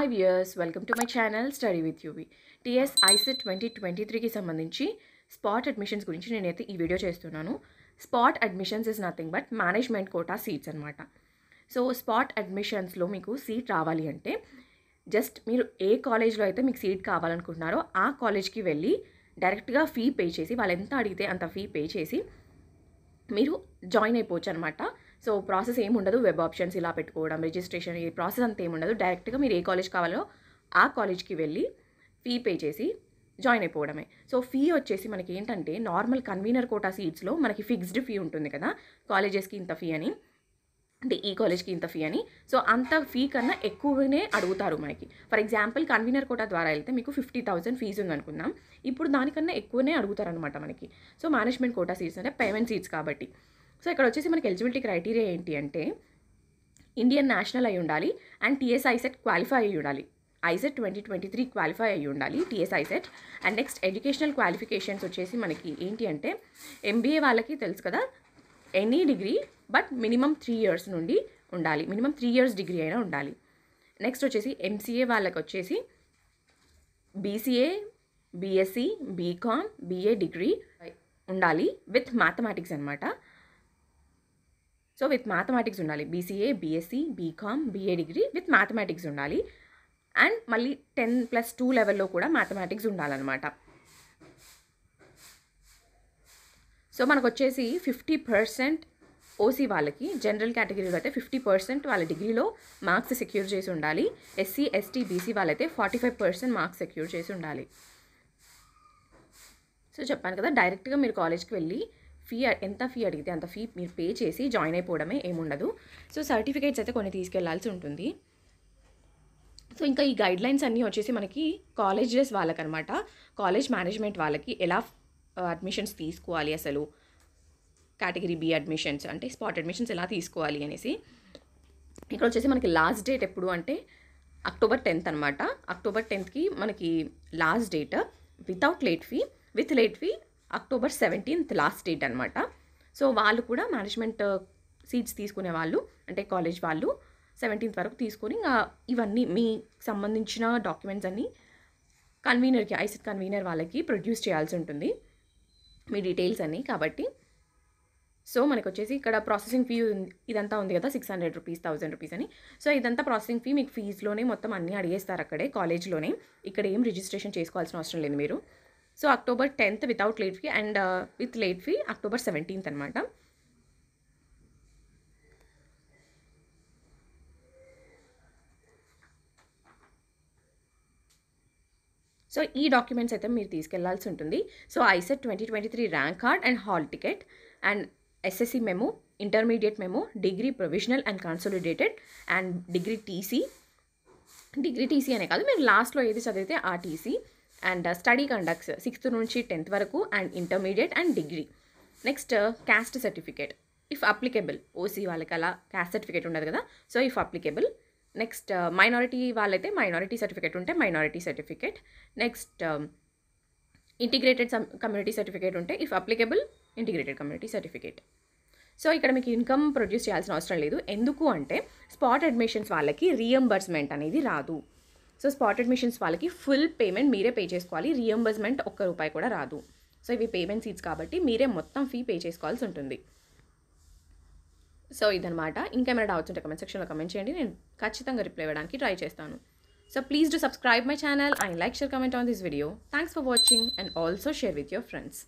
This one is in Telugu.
Hi viewers welcome to my channel study with UV TS ICET twenty twenty త్రీకి సంబంధించి స్పాట్ అడ్మిషన్స్ గురించి నేనైతే ఈ వీడియో చేస్తున్నాను. Spot admissions is nothing but management quota seats అనమాట సో స్పాట్ అడ్మిషన్స్లో మీకు సీట్ రావాలి అంటే జస్ట్ మీరు ఏ కాలేజ్లో అయితే మీకు సీట్ కావాలనుకుంటున్నారో ఆ కాలేజ్కి వెళ్ళి డైరెక్ట్గా ఫీ పే చేసి వాళ్ళు ఎంత అడిగితే అంత ఫీ పే చేసి మీరు జాయిన్ అయిపోవచ్చు అనమాట సో ప్రాసెస్ ఏమి ఉండదు వెబ్ ఆప్షన్స్ ఇలా పెట్టుకోవడం రిజిస్ట్రేషన్ ఈ ప్రాసెస్ అంతా ఏమి ఉండదు డైరెక్ట్గా మీరు ఏ కాలేజ్ కావాలో ఆ కాలేజ్కి వెళ్ళి ఫీ పే చేసి జాయిన్ అయిపోవడమే. సో ఫీ వచ్చేసి మనకి ఏంటంటే నార్మల్ కన్వీనర్ కోటా సీట్స్లో మనకి ఫిక్స్డ్ ఫీ ఉంటుంది కదా కాలేజెస్కి ఇంత ఫీ అని అంటే ఈ కాలేజ్కి ఇంత ఫీ అని. సో అంత ఫీ కన్నా ఎక్కువనే అడుగుతారు మనకి. ఫర్ ఎగ్జాంపుల్ కన్వీనర్ కోటా ద్వారా వెళ్తే మీకు ఫిఫ్టీ థౌసండ్ ఫీజు ఉందనుకుందాం ఇప్పుడు దానికన్నా ఎక్కువనే అడుగుతారు అనమాట మనకి. సో మేనేజ్మెంట్ కోటా సీట్స్ అంటే పేమెంట్ సీట్స్ కాబట్టి. సో ఇక్కడ వచ్చేసి మనకి ఎలిజిబిలిటీ క్రైటీరియా ఏంటి అంటే ఇండియన్ నేషనల్ అయి ఉండాలి అండ్ టీఎస్ ఐసెట్ క్వాలిఫై అయ్యి ఉండాలి. ICET twenty twenty three qualify అయ్యి ఉండాలి TS ICET and next educational qualifications వచ్చేసి మనకి ఏంటి అంటే ఎంబీఏ వాళ్ళకి తెలుసు కదా any degree but minimum three years నుండి ఉండాలి. మినిమం త్రీ ఇయర్స్ డిగ్రీ అయినా ఉండాలి. నెక్స్ట్ వచ్చేసి ఎంసీఏ వాళ్ళకి వచ్చేసి BCA BSc BCom BA degree ఉండాలి విత్ మ్యాథమెటిక్స్ అనమాట సో విత్ మ్యాథమెటిక్స్ ఉండాలి. BCA BSc BCom BA degree with mathematics ఉండాలి. అండ్ మళ్ళీ టెన్ ప్లస్ టూ లెవెల్లో కూడా మ్యాథమెటిక్స్ ఉండాలన్నమాట. సో మనకు వచ్చేసి ఫిఫ్టీ పర్సెంట్ ఓసీ వాళ్ళకి జనరల్ కేటగిరీలో అయితే ఫిఫ్టీ పర్సెంట్ వాళ్ళ డిగ్రీలో మార్క్స్ సెక్యూర్ చేసి ఉండాలి. ఎస్సీ ఎస్టీ బీసీ వాళ్ళైతే forty five percent marks secure చేసి ఉండాలి. సో చెప్పాను కదా డైరెక్ట్గా మీరు కాలేజ్కి వెళ్ళి ఫీ ఎంత ఫీ అడిగితే అంత ఫీ మీరు పే చేసి జాయిన్ అయిపోవడమే ఏముండదు. సో సర్టిఫికేట్స్ అయితే కొన్ని తీసుకెళ్ళాల్సి ఉంటుంది. సో ఇంకా ఈ గైడ్ లైన్స్ అన్నీ వచ్చేసి మనకి కాలేజెస్ వాళ్ళకనమాట. కాలేజ్ మేనేజ్మెంట్ వాళ్ళకి ఎలా uh, అడ్మిషన్స్ తీసుకోవాలి అసలు? కేటగిరీ బి అడ్మిషన్స్ అంటే స్పాట్ అడ్మిషన్స్ ఎలా తీసుకోవాలి అనేసి. ఇక్కడ వచ్చేసి మనకి లాస్ట్ డేట్ ఎప్పుడు అంటే అక్టోబర్ టెన్త్ అనమాట అక్టోబర్ టెన్త్కి మనకి last date without late fee with late fee October seventeenth last date అనమాట సో వాళ్ళు కూడా మేనేజ్మెంట్ సీట్స్ uh, తీసుకునే వాళ్ళు అంటే కాలేజ్ వాళ్ళు సెవెంటీన్త్ వరకు తీసుకొని ఇంకా ఇవన్నీ మీ సంబంధించిన డాక్యుమెంట్స్ అన్నీ కన్వీనర్కి ఐసెట్ కన్వీనర్ వాళ్ళకి ప్రొడ్యూస్ చేయాల్సి ఉంటుంది. మీ డీటెయిల్స్ అన్నీ కాబట్టి. సో మనకు వచ్చేసి ఇక్కడ ప్రాసెసింగ్ ఫీ ఇదంతా ఉంది కదా six hundred rupees thousand rupees అని. సో ఇదంతా ప్రాసెసింగ్ ఫీ మీకు ఫీజులోనే మొత్తం అన్నీ అడిగేస్తారు అక్కడే కాలేజ్లోనే ఇక్కడ ఏం రిజిస్ట్రేషన్ చేసుకోవాల్సిన అవసరం లేదు మీరు. So October tenth without late fee and with late fee October seventeenth అనమాట సో ఈ డాక్యుమెంట్స్ అయితే మీరు తీసుకెళ్ళాల్సి ఉంటుంది. So ICET twenty twenty three rank card and hall ticket and SSC మేము ఇంటర్మీడియట్ మేము degree provisional and consolidated and degree TC. Degree TC అనే కాదు మీరు లాస్ట్లో ఏది చదివితే ఆ TC. And study conducts sixth నుంచి టెన్త్ వరకు and intermediate and degree. Next caste certificate. If applicable OC వాళ్ళకి అలా క్యాస్ట్ సర్టిఫికేట్ ఉండదు కదా. So if applicable next minority వాళ్ళైతే మైనారిటీ సర్టిఫికేట్ ఉంటే minority certificate. Next integrated community certificate ఉంటే if applicable integrated community certificate. So ఇక్కడ మీకు ఇన్కమ్ ప్రొడ్యూస్ చేయాల్సిన అవసరం లేదు. ఎందుకు అంటే స్పాట్ అడ్మిషన్స్ వాళ్ళకి రీఎంబర్స్మెంట్ అనేది రాదు. సో స్పాటెడ్ మిషన్స్ వాళ్ళకి ఫుల్ పేమెంట్ మీరే పే చేసుకోవాలి. రియంబర్స్మెంట్ ఒక్క రూపాయి కూడా రాదు. సో ఇవి పేమెంట్ సీట్స్ కాబట్టి మీరే మొత్తం ఫీ పే చేసుకోవాల్సి ఉంటుంది. సో ఇదనమాట ఇంకేమైనా డౌట్స్ ఉంటే కమెంట్ సెక్షన్లో కమెంట్ చేయండి. నేను ఖచ్చితంగా రిప్లై ఇవ్వడానికి ట్రై చేస్తాను. So please do subscribe my channel and like share comment on this video thanks for watching and also share with your friends